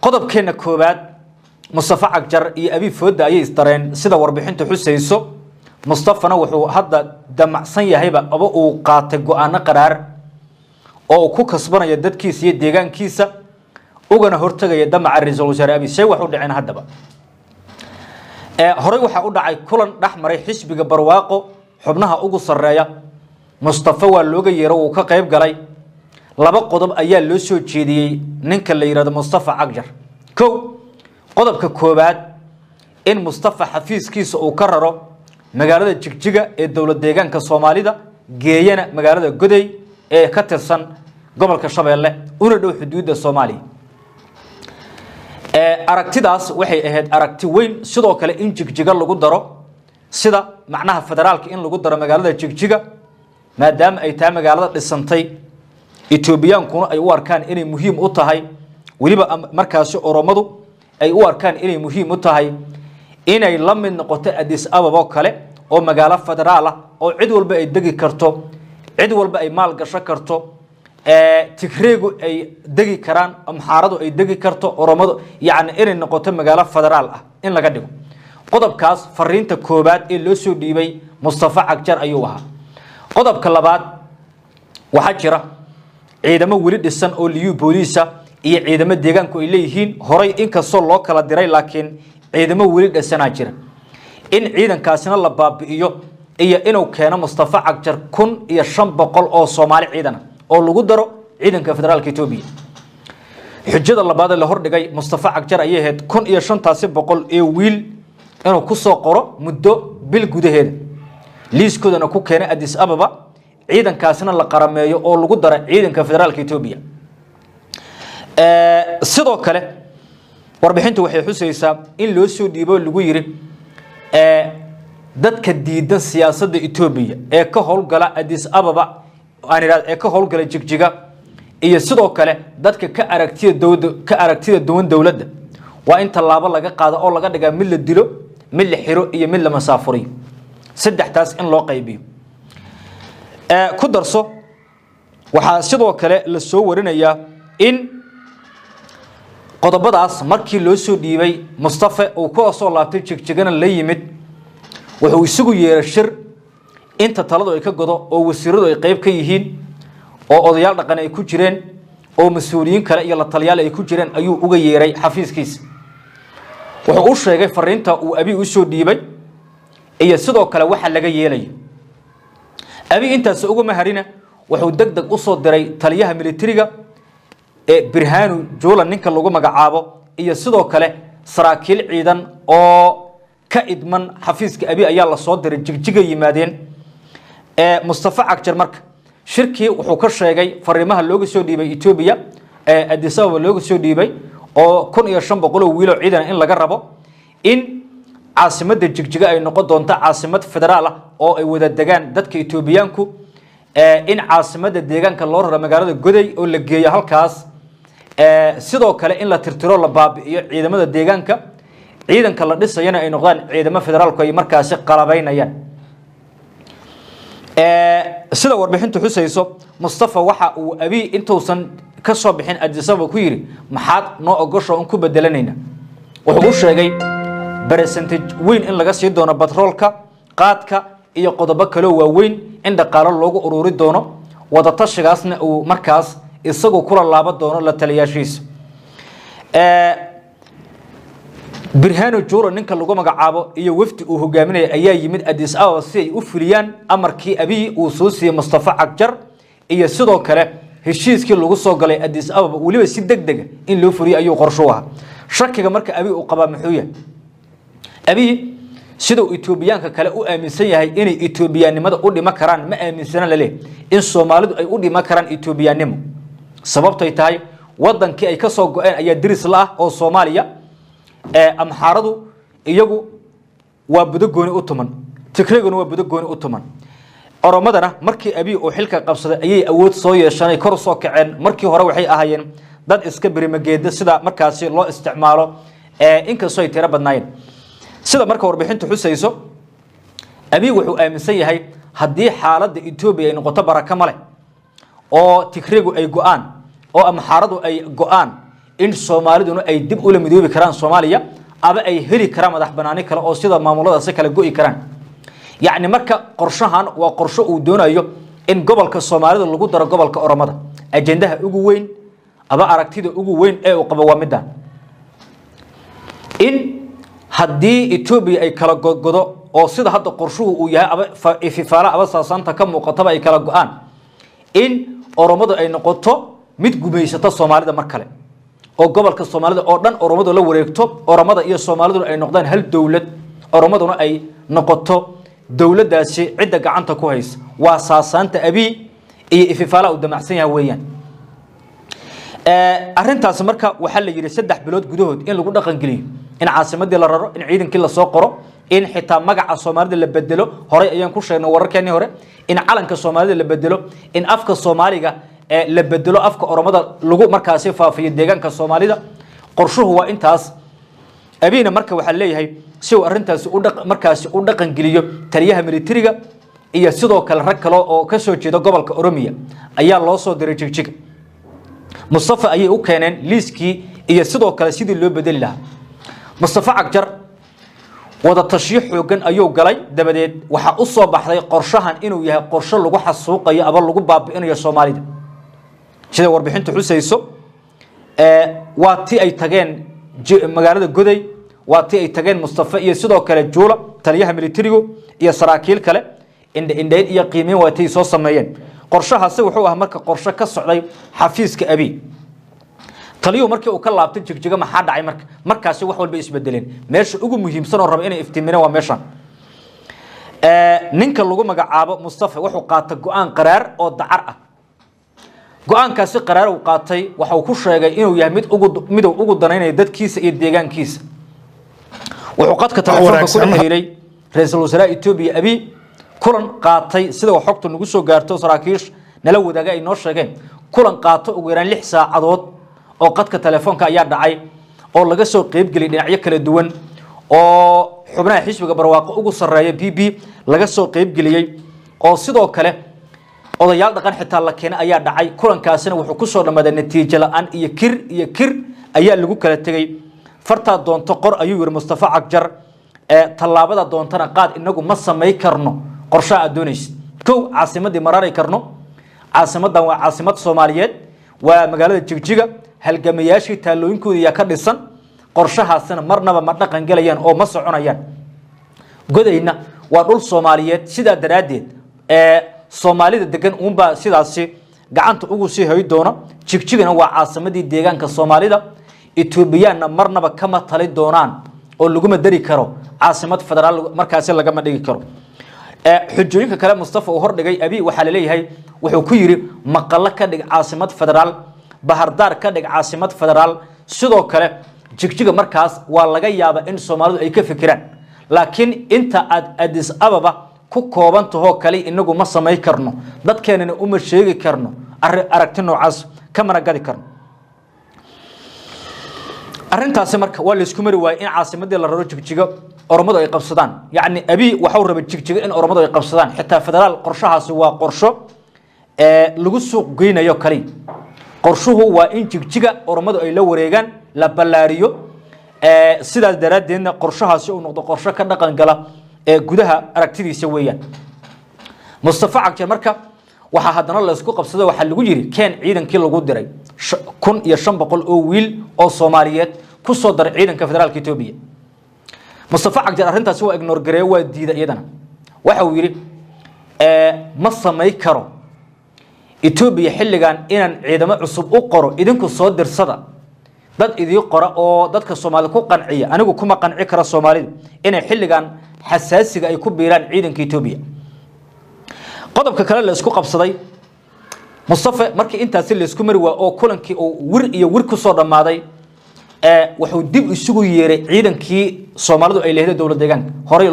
qodobkeena koowaad mustafa cagjar iyo abi fooda ayay isdareen sida warbixinta xusayso. Mustafana wuxuu hadda damacsan yahayba aba uu qaatay go'aano qaraar oo uu ku kasbanaya dadkiisa iyo deegaankiisa ugana hortagaya damaca ra'iisul wasaare abi see wax u dhaceen haddaba horey waxaa u dhacay kulan dhex maray xisbiga barwaaqo xubnaha ugu sarreeya mustafa waa looga yeero uu ka qayb galay laba qodob ayaa loo soo jeediyey ninka la yidhahdo mustafa cagjar kow qodobka koowaad in mustafa xafiiskiisa uu ka raro magaalada jigjiga ee dowlad deegaanka soomaalida geeyana magaalada goday ee ka tirsan gobolka shabeelle una dhow xuduudda soomaaliya. Aragtidaas waxay ahayd aragti weyn sidoo kale in jigjiga lagu daro sida macnaha federaalka in lagu daro magaalada jigjiga maadaama ay tahay magaalada dhisantay etoobiyaankuna ay u arkaan inay muhiim u tahay weliba markaasi oromadu ay u arkaan inay muhiim u tahay inay la mid noqoto adis ababo kale oo magaalo federaal ah oo cid walba ay degi karto cid walba ay maal gasho karto tigreegu ay degi karaan amxaaradu ay degi karto oromadu yani inay noqoto magaalo federaal ah in laga dhigo. Qodobkaas fariinta koobaad ee loo soo dhiibay mustafa cagjar ayuu ahaa. Qodobka labaad waxaa jira ciidamo weli dhisan oo liyu booliisa iyo ciidamo deegaanku ay leeyihiin horay inkastoo loo kala diray laakiin ciidamo weli dhisanaa jira. In ciidankaasina la baabi'iyo iyo inuu keeno mustafa cagjar kun iyo shan boqol oo soomaali ciidana oo lagu daro ciidanka federaalka etoobiya xujada labaad ee la hordhigay mustafa cagjar ayay ahayd kun iyo shantaasi boqol ee wiil inuu ku soo qoro muddo bil gudaheeda liiskoodana ku keenay adis ababa ciidankaasina la qarameeyo oo lagu dara ciidanka federaalka etoobiya sidoo kale warbixintu waxay xusaysaa in loo soo dhiibo lagu yiri dadka diidan siyaasadda etoobiya ee ka howlgala adis ababa ee ka howlgala jigjiga iyo sidoo kale dadka ka aragtida dowda ka aragtida duwan dowladda waa in tallaabo laga qaado oo laga dhigaa mid la dilo mid la xiro iyo mid la masaafuriyo. Saddextaas in loo qaybiyo ku darso waxaa sidoo kale la soo warinayaa in qodobadaas markii loo soo dhiibay mustafa uu ka soo laabtay jigjigana la yimid wuxuu isagu yeeray shir inta taladu ay ka godo oo wasiiradu ay qayb ka yihiin oo odayaal dhaqan ay ku jireen oo mas'uuliyiin kale iyo la taliyaal ay ku jireen ayuu uga yeeray xafiiskiisa wuxuu u sheegay fariinta uu abi u soo dhiibay iyo sidoo kale waxa laga yeelayo abi intaas uga maharina wuxuu deg deg u soo diray taliyaha militariga ee birhanu julan ninka lagu magacaabo iyo sidoo kale saraakiil ciidan oo ka idman xafiiska abi ayaa la soo diray jigjiga yimaadeen. Mustafa cagjar marka shirkii wuxuu ka sheegay fariimaha looga soo dhiibay etoobiya adis ababa looga soo dhiibay oo kun iyo shan boqoloo wiiloo ciidan in laga rabo in caasimadda jigjiga ay noqon doonto caasimad federaal ah oo ay wada degaan dadka etoobiyaanku in caasimadda deegaanka loo raro magaalada goday oo la geeyo halkaas. Sidoo kale in la tirtiro la baabi'iyo ciidamada deegaanka. Ciidanka la dhisayana ay noqdaan ciidamo federaalku ay markaasi qalabaynayaan. Sida warbixintu xusayso mustafa waxa uu abi intuusan ka soo bixin adisaba ku yidhi maxaad noo ogosho in ku bedelanayna? Wuxuu u sheegay beresentage weyn in laga sii doono batroolka qaadka iyo qodobo kaloo waaweyn in dhaqaalo loogu ururi doono wadatashigaasna uu markaas isagu kula laaban doono la taliyaashiisa birhano juro ninka lagu magacaabo iyo wafdi uu hogaaminaya ayaa yimid adis ababa si ay u fuliyaan amarkii abiyi uu soo siiyey mustafa cagjar iyo sidoo kale heshiiskii lagu soo galay adis ababa weliba si deg dega in loo fuliyo ayuu qorsho ahaa. Shakiga marka abiy uu qabaa muxuu yahay abiy siduu etoobiyaanka kale u aaminsan yahay inay etoobiyaannimada u dhima karaan ma aaminsana laleh in soomaalidu ay u dhima karaan etoobiyaannimo sababtay tahay wadankii ay ka soo go-een ayaa diris la ah oo soomaaliya amxaaradu iyagu waa budogooni u tuman. Tigreguna waa budogooni u tuman. Oromadana markii abiy uu xilka qabsaday ayay awood soo yeesheen kor soo kaceen. Markii hore waxay ahaayeen dad iska berimageeda sida markaasi loo isticmaalo inkastoo ay tiro badnaayeen sida marka warbixintu xusayso abiy wuxuu aaminsan yahay haddii xaaladda etoobiya ay noqoto baraka male oo tigregu ay go'aan oo amxaaradu ay go'aan in soomaaliduna ay dib ula midoobi karaan soomaaliya aba ay heli karaan madax banaani kale oo sida maamuladaasi kale go'i karaan. Yacni marka qorshahan waa qorsho uu doonayo in gobolka soomaalida lagu daro gobolka oromada ajendaha ugu weyn aba aragtida ugu weyn ee uu qabo waa middan in haddii etoobiya ay kala godgodo oo sida hadda qorshuhu uu yahay ififaala aba saasaanta ka muuqataba ay kala go'aan in oromadu ay noqoto mid gumaysato soomaalida mar kale oo gobolka soomaalida oo dhan oromadu la wareegto oromada iyo soomaaliduna ay noqdaan hal dowlad oromaduna ay noqoto dowladdaasi cidda gacanta ku haysa. Waa saasaanta abii iyo ififaala uu damacsan yahay weeyaan arintaasi marka waxaa la yidhi saddex bilood gudahood in lagu dhaqangeliyo in caasimadii la raro in ciidankii la soo qoro in xitaa magaca soomaalida la bedelo. Horey ayaan ku sheegnay wararkeenii hore in calanka soomaalida la bedelo in afka soomaaliga la bedelo afka oromada lagu markaasi faafiyo deegaanka soomaalida. Qorshuhu waa intaas. Abiina marka waxaa leeyahay si uu arintaasi markaasi u dhaqangeliyo taliyaha militariga iyo sidoo kale rag kale oo ka soo jeeda gobolka oromiya ayaa loo soo diray jigjiga mustafa ayay u keeneen liiskii iyo sidoo kale sidii loo bedeli lahaa. Mustafa cagjar wada tashiyo xoogan ayuu galay. Dabadeed waxaa u soo baxday qorshahan inuu yahay qorsho lagu xasuuqayo aba lagu baabi'inayo soomaalida. Sida warbixintu xusayso waa ti ay tageen magaalada goday waa ti ay tageen mustafa iyo sidoo kale juula taliyaha militarigu iyo saraakiil kale. Indhaindhayn iyo qiimeyn waa tay soo sameeyeen qorshahaasi wuxuu ahaa marka qorshe ka socday xafiiska abi taliyuhu markii uu ka laabtay jigjiga maxaa dhacay marka? Markaasi wax walba isbedeleen. Meesha ugu muhiimsan oo raba inay iftiimineen waa meeshan. Ninka lagu magacaabo mustafa wuxuu qaatay go'aan qaraar oo dacar ah. Go'aankaasi qaraar uu qaatay waxau ku sheegay inuu yahay mid ugu miduu ugu danaynayo dadkiisa iyo deegaankiisa. Wuxuu qadka telefoonka ku xiriiray ra'iisul wasaaraha etoobiya abi kulan qaatay sida xogta nagu soo gaarto saraakiish nala wadaaga ay noo sheegeen kulan qaato ugu yaraan lix saacadood oo qadka telefoonka ayaa dhacay oo laga soo qeybgeliyay dhinacyo kala duwan oo xubnaha xisbiga barwaaqo ugu sarreeya b b laga soo qeybgeliyey oo sidoo kale odayaal dhaqan xitaa la keenay ayaa dhacay. Kulankaasina wuxuu ku soo dhammaaday natiijo la'aan iyo kir iyo kir ayaa lagu kala tegey fartaa doonto qor ayuu yihi mustafa cagjar tallaabada doontana qaad inagu ma samay karno qorshaha aad doonaysid. Kow caasimadii marari karno. Caasimadan waa caasimad soomaaliyeed. Waa magaalada jigjiga. Halgamayaashii taalooyinkooda ayaa ka dhisan. Qorshahaasina marnaba ma dhaqan gelayaan oo ma soconayaan. Godayna waa dhul soomaaliyeed. Sidaa daraaddeed soomaalida degan uunbaa sidaasi gacanta ugu sii hay doona. Jigjigana waa caasimadii deegaanka soomaalida. Etoobiyaanna marnaba kama tali doonaan oo laguma dari karo. Caasimad federaal markaasi lagama dhigi karo xujooyinka kale mustafa uu hordhigay abi waxaa la leeyahay wuxuu ku yidhi maqallo ka dhig caasimad federaal bahardaar ka dhig caasimad federaal sidoo kale jigjiga markaas waa laga yaaba in soomaalidu ay ka fikiraan. Laakiin inta aad adis ababa ku kooban tahoo kale inagu ma samay karno dadkeenana uma sheegi karno. Aragti noocaas kamana gadi karno arintaasi marka waa laysku mari waayey in caasimadii la raro jigjigo oromadu ay qabsadaan. Yacni abi waxau rabay jigjigo in oromadu ay qabsadaan. Xitaa federaal qorshahaasi waa qorsho lagu suuq geynayo kaliya qorshuhu waa in jigjiga oromadu ay la wareegaan la ballaariyo sidaas daraaddeedna qorshahaasi uu noqdo qorsho ka dhaqan gala ee gudaha aragtidiisa weeyaan. Mustafa cagjar marka waxaa haddana laysku qabsado waxaa lagu yidhi keen ciidankii lagu diray kun iyo shan boqol oo wiil oo soomaaliyeed ku soo daray ciidanka federaalka etoobiya mustafa cagjar arrintaasi waa ignor gareeyo waa diida iyadana. Waxa uu yidhi ma samay karo etoobiya xilligan inaan ciidamo cusub u qoro idinku soo dirsada. Dad idii qora oo dadka soomaalida ku qanciya anigu kuma qanci kara soomaalida inay xilligan xasaasiga ay ku biiraan ciidanka etoobiya qodobka kale la isku qabsaday mustafa markii intaasi laysku mari waa oo kulankii uu wir iyo wir ku soo dhammaaday wuxuu dib isugu yeeray ciidankii soomaalidu ay leehday dowlad deegaanka horey